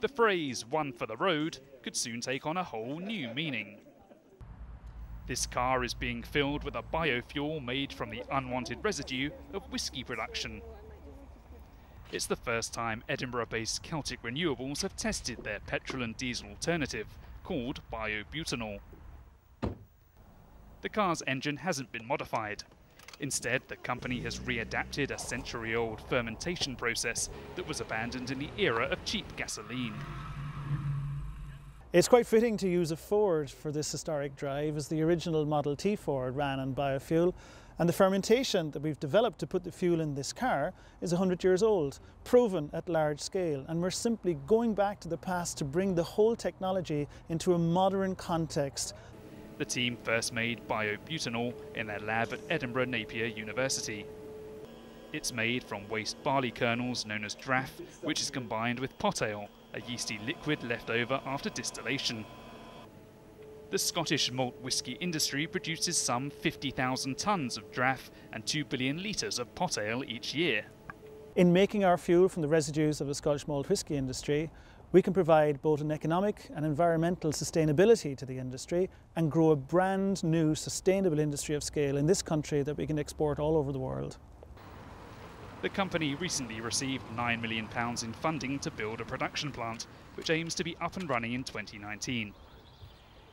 the phrase one for the road could soon take on a whole new meaning. This car is being filled with a biofuel made from the unwanted residue of whisky production. It's the first time Edinburgh-based Celtic Renewables have tested their petrol and diesel alternative, called biobutanol. The car's engine hasn't been modified. Instead, the company has readapted a century-old fermentation process that was abandoned in the era of cheap gasoline. It's quite fitting to use a Ford for this historic drive as the original Model T Ford ran on biofuel and the fermentation that we've developed to put the fuel in this car is 100 years old, proven at large scale and we're simply going back to the past to bring the whole technology into a modern context. The team first made biobutanol in their lab at Edinburgh Napier University. It's made from waste barley kernels known as draff, which is combined with pot ale, a yeasty liquid left over after distillation. The Scottish malt whisky industry produces some 50,000 tonnes of draff and 2 billion litres of pot ale each year. In making our fuel from the residues of the Scottish malt whisky industry, we can provide both an economic and environmental sustainability to the industry and grow a brand new sustainable industry of scale in this country that we can export all over the world. The company recently received £9 million in funding to build a production plant, which aims to be up and running in 2019.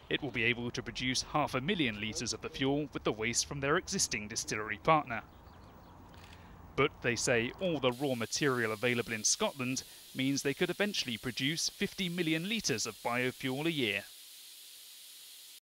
It will be able to produce half a million litres of the fuel with the waste from their existing distillery partner. But they say all the raw material available in Scotland means they could eventually produce 50 million litres of biofuel a year.